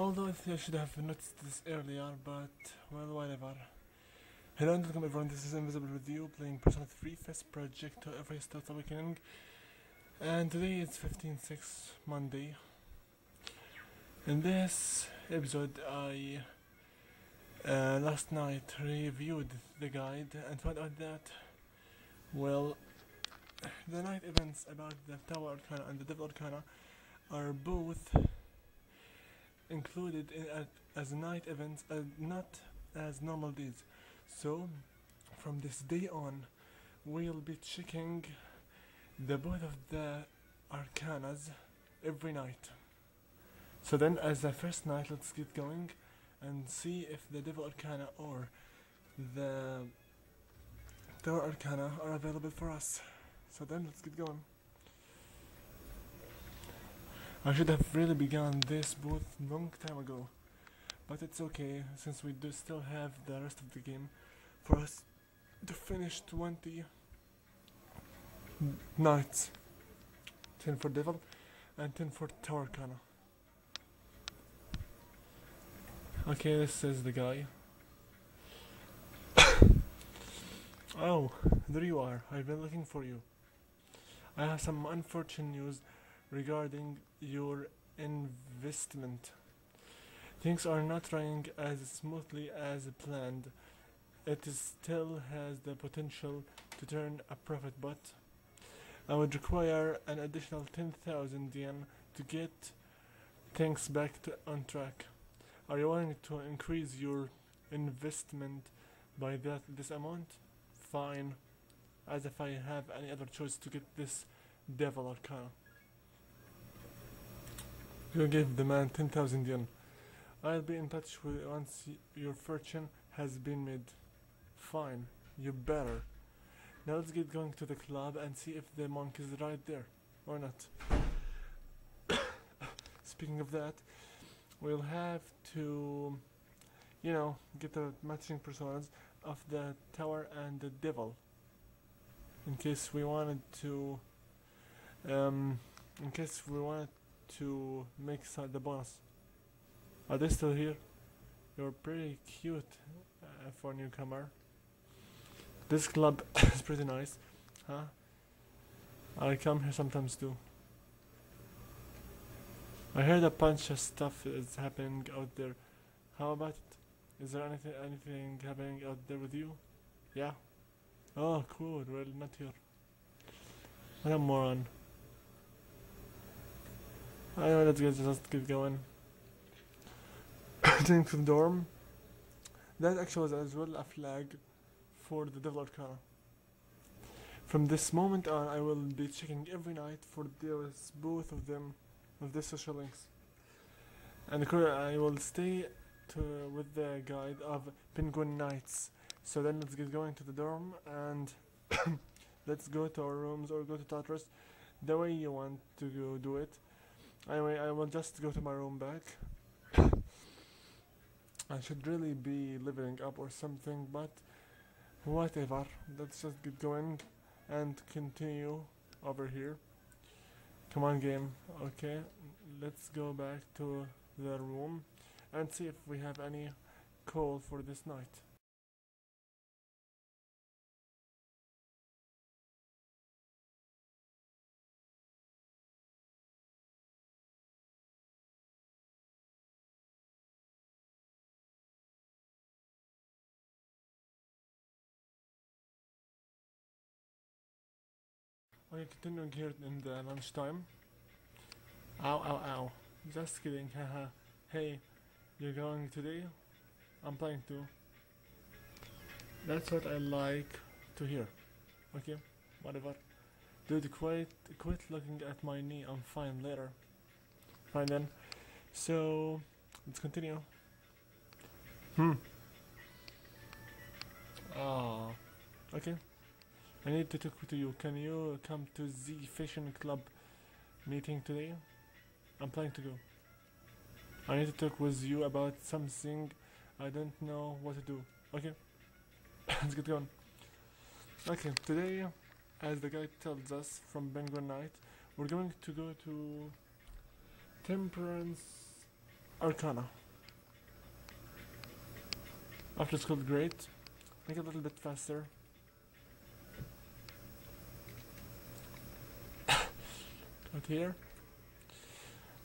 Although I I should have noticed this earlier, but well, whatever. Hello and welcome everyone, this is Invisible you, playing Persona 3 FES Project to Every Start Awakening. And today is 15-6 Monday. In this episode, I uh, last night reviewed the guide and found out that, well, the night events about the Tower Arcana and the Devil Arcana are both included in, at, as night events, uh, not as normal days. So, from this day on, we'll be checking the both of the arcanas every night. So then, as the first night, let's get going and see if the Devil Arcana or the Tower Arcana are available for us. So then, let's get going. I should have really begun this booth long time ago, but it's okay since we do still have the rest of the game for us to finish 20 n- nights 10 for Devil and 10 for Tower Arcana. Okay, this is the guy. oh, there you are. I've been looking for you. I have some unfortunate news regarding your investment. Things are not running as smoothly as planned. It still has the potential to turn a profit, but I would require an additional 10,000 yen to get things back to on track. Are you willing to increase your investment by that this amount? Fine. As if I have any other choice to get this devil arcana. You give the man 10,000 yen. I'll be in touch with once your fortune has been made. Fine, you better. Now let's get going to the club and see if the monk is right there or not. Speaking of that, we'll have to, you know, get the matching personas of the tower and the devil. In case we wanted to, um, in case we wanted to make some, the bonus. Are they still here? You're pretty cute uh, for newcomer. This club is pretty nice, huh? I come here sometimes too. I heard a bunch of stuff is happening out there. How about it? Is there anything anything happening out there with you? Yeah. Oh, cool. Well, not here. What a moron. I know, let's get, just get going. To the dorm. That actually was as well a flag for the Devil Arcana. From this moment on, I will be checking every night for those both of them with the social links. And I will stay to with the guide of Penguin Nights. So then let's get going to the dorm and let's go to our rooms or go to Tartarus the way you want to do it. Anyway, I will just go to my room back. I should really be living up or something, but whatever. Let's just get going and continue over here. Come on, game. Okay, let's go back to the room and see if we have any call for this night. Okay, continuing here in the lunchtime. Ow, ow, ow. Just kidding, haha. Hey, you're going today? I'm planning to. That's what I like to hear. Okay, whatever. Dude, quit, quit looking at my knee. I'm fine later. Fine then. So, let's continue. Hmm. Ah. Okay. I need to talk to you. Can you come to the fashion club meeting today? I'm planning to go. I need to talk with you about something I don't know what to do. Okay? Let's get going. Okay, today, as the guy tells us from Penguin Night, we're going to go to Temperance Arcana. After school, great. Make it a little bit faster. Right here.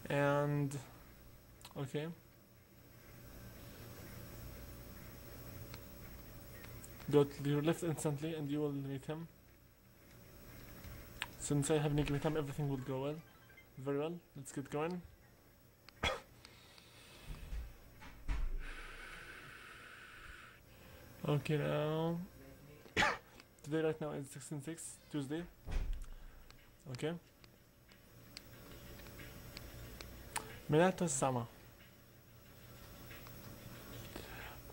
And okay. Go to your left instantly and you will meet him. Since I have negate him, everything will go well. Very well. Let's get going. okay now. Today right now is 16 6 Tuesday. Okay. Minato Sama.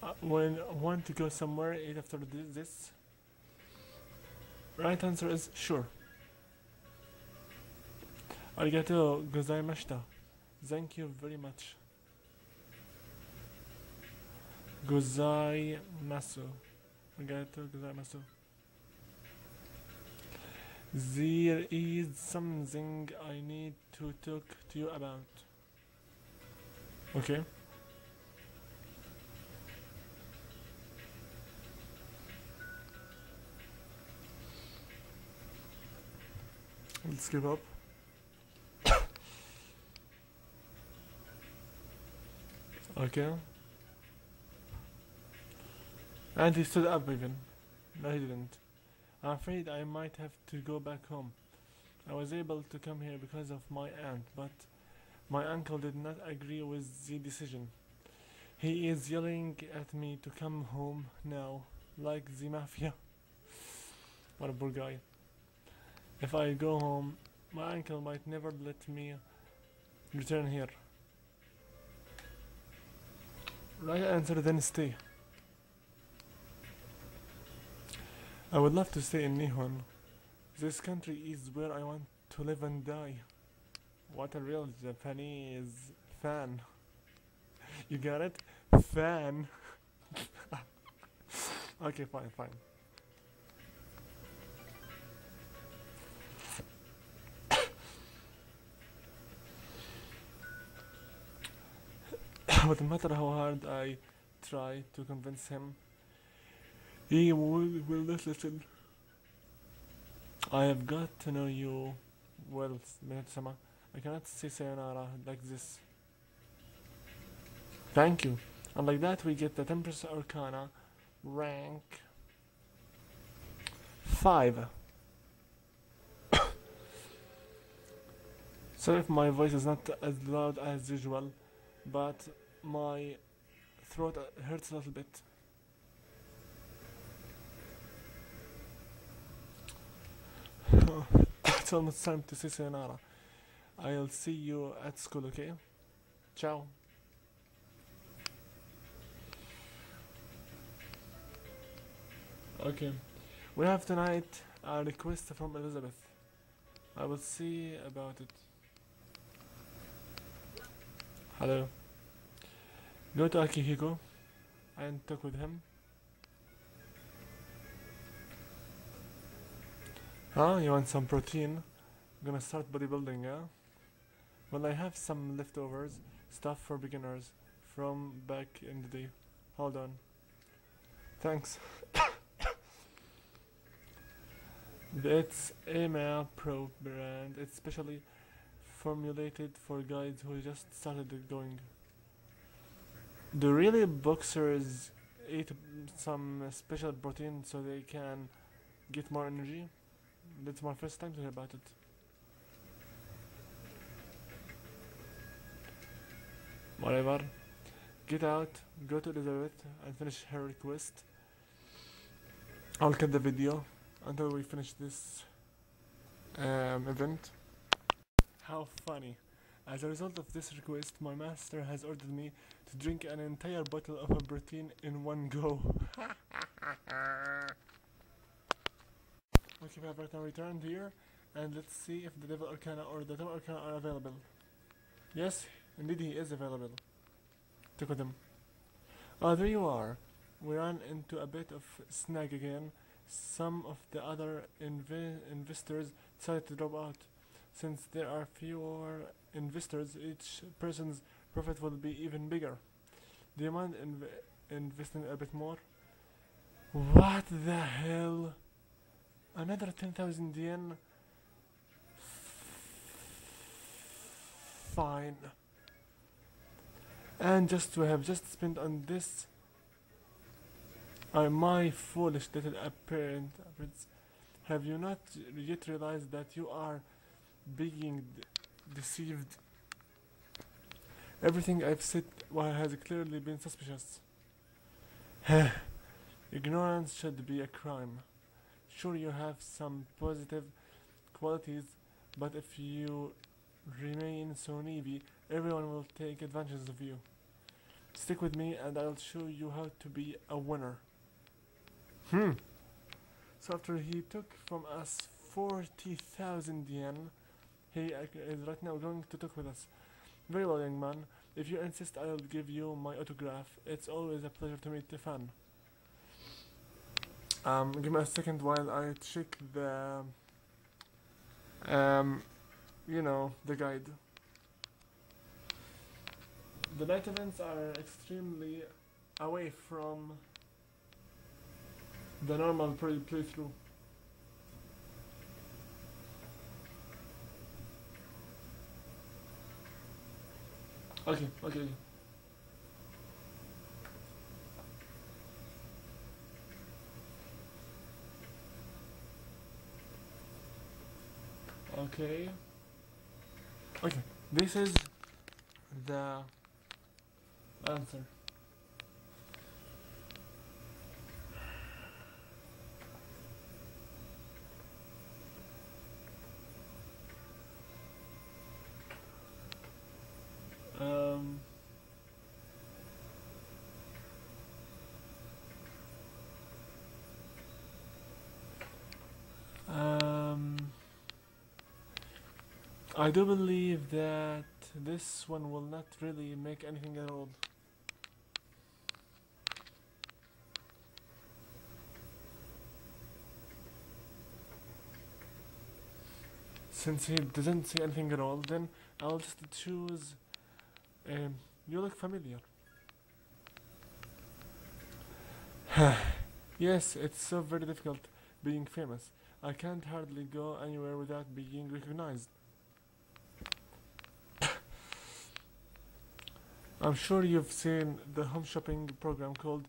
Uh, when want to go somewhere eat after this? Right answer is sure. Arigato gozaimashita. Thank you very much. Gozaimasu. Arigato gozaimasu. There is something I need to talk to you about. Okay. Let's give up. okay. And he stood up even. No, he didn't. I'm afraid I might have to go back home. I was able to come here because of my aunt, but my uncle did not agree with the decision. He is yelling at me to come home now, like the mafia. what a poor guy. If I go home, my uncle might never let me return here. Right answer, then stay. I would love to stay in Nihon. This country is where I want to live and die. What a real Japanese fan. You got it? Fan. okay, fine, fine. but no matter how hard I try to convince him, he will, will not listen. I have got to know you well, Minato-sama. I cannot say sayonara like this. Thank you. And like that we get the Temperance Arcana rank 5. Sorry if my voice is not as loud as usual, but my throat hurts a little bit. it's almost time to say sayonara. I'll see you at school, okay? Ciao. Okay. We have tonight a request from Elizabeth. I will see about it. Hello. Go to Akihiko and talk with him. Huh? You want some protein? I'm gonna start bodybuilding, yeah? Well, I have some leftovers, stuff for beginners from back in the day. Hold on. Thanks. it's EMA Pro brand. It's specially formulated for guys who just started going. Do really boxers eat some special protein so they can get more energy? That's my first time to hear about it. Whatever. Get out, go to Elizabeth and finish her request. I'll cut the video until we finish this um, event. How funny. As a result of this request, my master has ordered me to drink an entire bottle of a protein in one go. okay, we have right now returned here, and let's see if the Devil Arcana or the Devil Arcana are available. Yes, indeed he is available. With him. Oh, there you are. We ran into a bit of snag again. Some of the other inve- investors decided to drop out. Since there are fewer investors, each person's profit will be even bigger. Do you mind inv- investing a bit more? What the hell? Another 10,000 yen? Fine. And just to have just spent on this, I my foolish little apparent have you not yet realized that you are being deceived? Everything I've said has clearly been suspicious. Ignorance should be a crime. Sure, you have some positive qualities, but if you remain so naive, everyone will take advantage of you. Stick with me and I'll show you how to be a winner. Hmm. So after he took from us 40,000 yen, he uh, is right now going to talk with us. Very well, young man. If you insist, I'll give you my autograph. It's always a pleasure to meet a fan. Um, give me a second while I check the, um, you know, the guide. The night events are extremely away from the normal play playthrough. Okay, okay. Okay. Okay, this is the answer. Um, um, I do believe that this one will not really make anything at all. Since he doesn't say anything at all, then I'll just choose. Um, you look familiar. yes, it's so very difficult being famous. I can't hardly go anywhere without being recognized. I'm sure you've seen the home shopping program called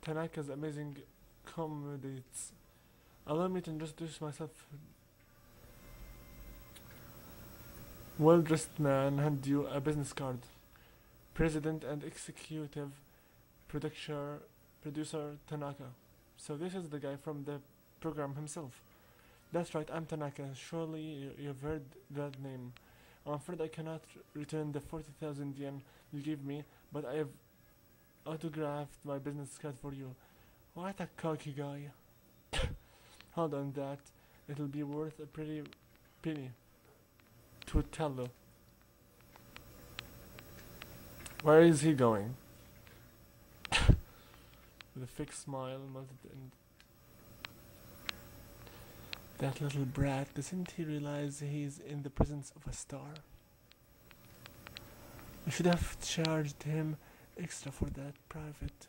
Tanaka's Amazing Commodities. Allow me to introduce myself. Well dressed man hand you a business card. President and executive producer producer Tanaka. So this is the guy from the program himself. That's right, I'm Tanaka. Surely you, you've heard that name. I'm afraid I cannot return the 40,000 yen you gave me, but I have autographed my business card for you. What a cocky guy. Hold on that. It'll be worth a pretty penny. To Tello. Where is he going? With a fixed smile melted that little brat, doesn't he realize he's in the presence of a star? I should have charged him extra for that private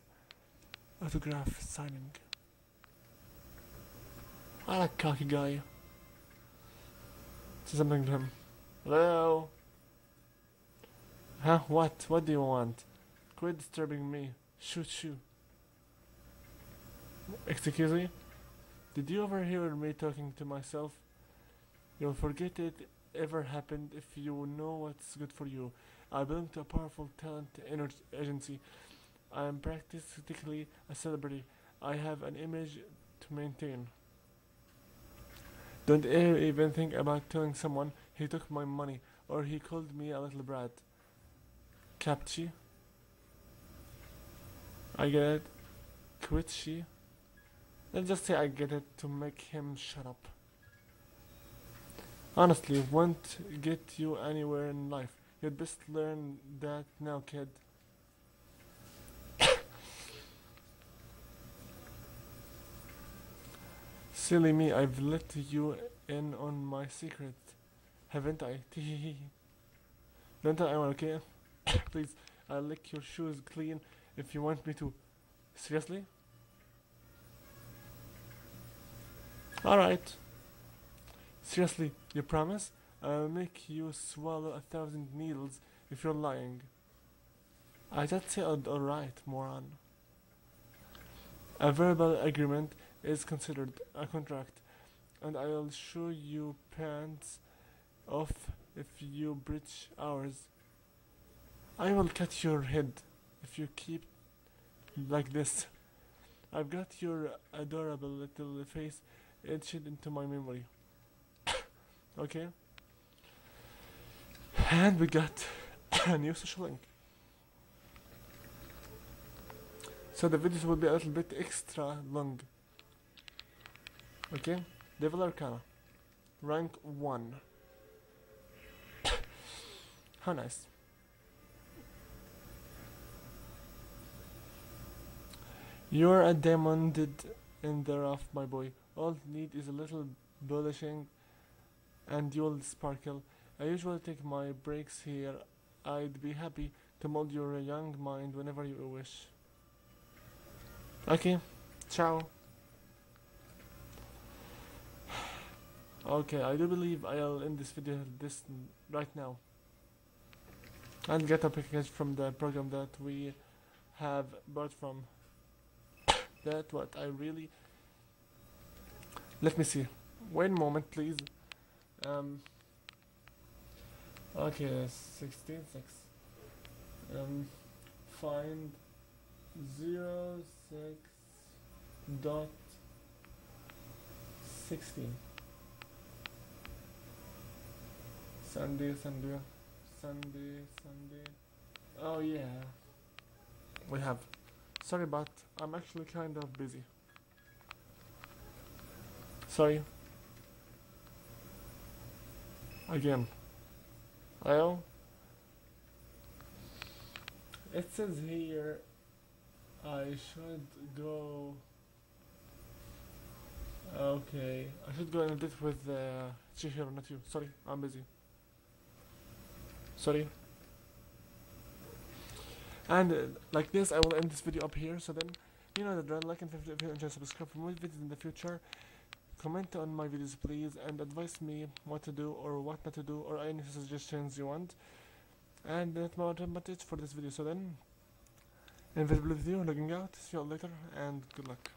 autograph signing. I like cocky guy. Say something to him. Hello? Huh? What? What do you want? Quit disturbing me. Shoot shoot. Excuse me? Did you overhear me talking to myself? You'll forget it ever happened if you know what's good for you. I belong to a powerful talent agency. I am practically a celebrity. I have an image to maintain. Don't even think about telling someone he took my money or he called me a little brat. Capchi? I get it. Quit she? Let's just say I get it to make him shut up. Honestly, won't get you anywhere in life. You'd best learn that now, kid. Silly me, I've let you in on my secret, haven't I? Don't tell anyone, okay? Please, I'll lick your shoes clean if you want me to. Seriously? Alright. Seriously, you promise? I'll make you swallow a thousand needles if you're lying. I just said alright, moron. A verbal agreement is considered a contract, and I'll show you pants off if you breach ours. I will cut your head if you keep like this. I've got your adorable little face etched into my memory. okay? And we got a new social link. So the videos will be a little bit extra long. Okay? Devil Arcana. Rank 1. How nice. You're a diamond in the rough, my boy. All need is a little polishing and you'll sparkle. I usually take my breaks here. I'd be happy to mold your young mind whenever you wish. Okay, ciao. Okay, I do believe I'll end this video this right now. And get a package from the program that we have bought from. that what I really. Let me see. Wait a moment, please. Um. Okay, 16, 6. Um, find zero six dot sixteen. Sunday, Sunday, Sunday, Sunday. Oh yeah, we have. Sorry, but I'm actually kind of busy. Sorry. Again. Well, it says here I should go. Okay, I should go and edit with uh, Chihiro, not you. Sorry, I'm busy. Sorry. And uh, like this, I will end this video up here. So then, you know drill. Like and if you enjoy, subscribe for more videos in the future. Comment on my videos, please, and advise me what to do or what not to do, or any suggestions you want. And that's about it for this video. So then, invisible with you, logging out. See you all later, and good luck.